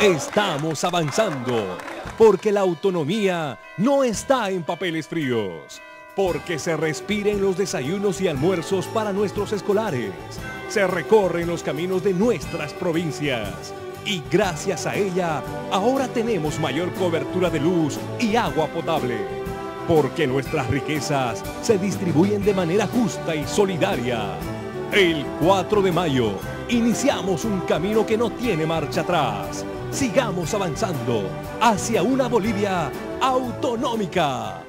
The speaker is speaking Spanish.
Estamos avanzando porque la autonomía no está en papeles fríos, porque se respiren los desayunos y almuerzos para nuestros escolares, se recorren los caminos de nuestras provincias y gracias a ella ahora tenemos mayor cobertura de luz y agua potable, porque nuestras riquezas se distribuyen de manera justa y solidaria. El 4 de mayo iniciamos un camino que no tiene marcha atrás. Sigamos avanzando hacia una Bolivia autonómica.